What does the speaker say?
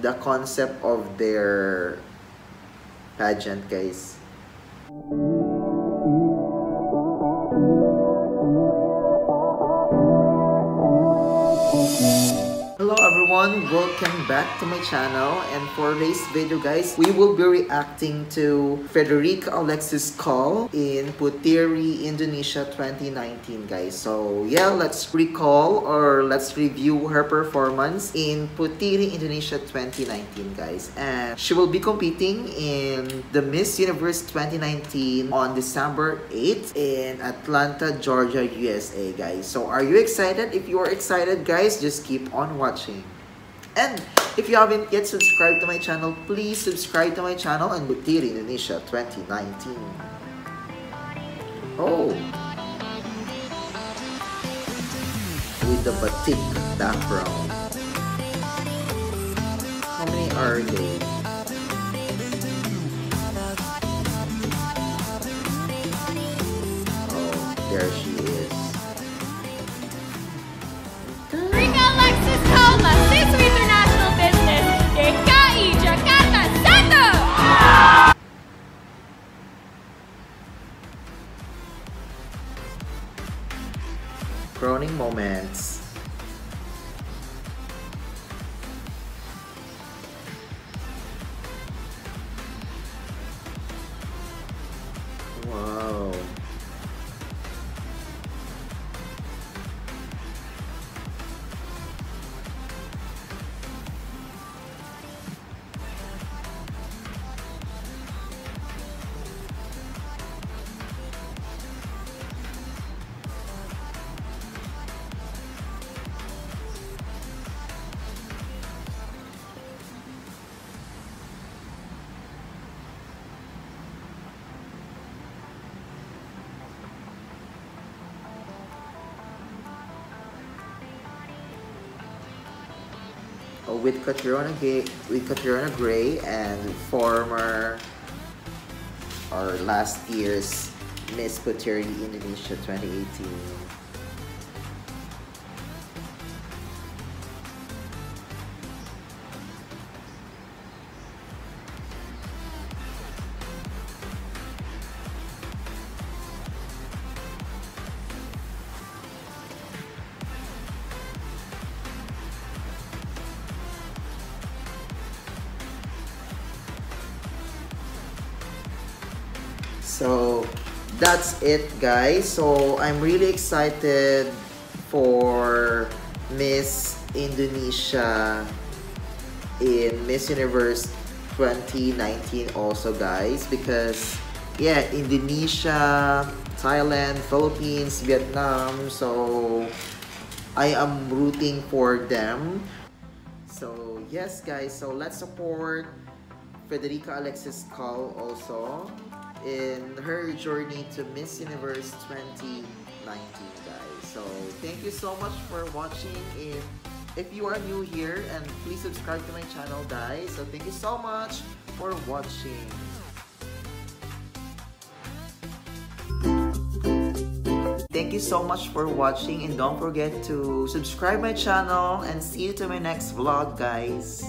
the concept of their pageant, guys. Hello everyone, welcome back to my channel and for today's video guys, we will be reacting to Frederika Alexis Cull in Puteri, Indonesia 2019 guys. So yeah, let's recall or let's review her performance in Puteri, Indonesia 2019 guys. And she will be competing in the Miss Universe 2019 on December 8th in Atlanta, Georgia, USA guys. So are you excited? If you are excited guys, just keep on watching watching. And if you haven't yet subscribed to my channel, please subscribe to my channel and Puteri Indonesia 2019. Oh! With the batik background. How many are they? Oh, there she is. Crowning moments. Wow. Uh, with Catriona Gray, with Catriona Gray and former or last year's Miss Puteri Indonesia 2018. So that's it guys. So I'm really excited for Miss Indonesia in Miss Universe 2019 also guys because yeah Indonesia, Thailand, Philippines, Vietnam so I am rooting for them. So yes guys, so let's support Frederika Alexis Cull also in her journey to Miss Universe 2019 guys. So thank you so much for watching. If if you are new here and please subscribe to my channel guys. So thank you so much for watching. Thank you so much for watching and don't forget to subscribe my channel and see you to my next vlog guys.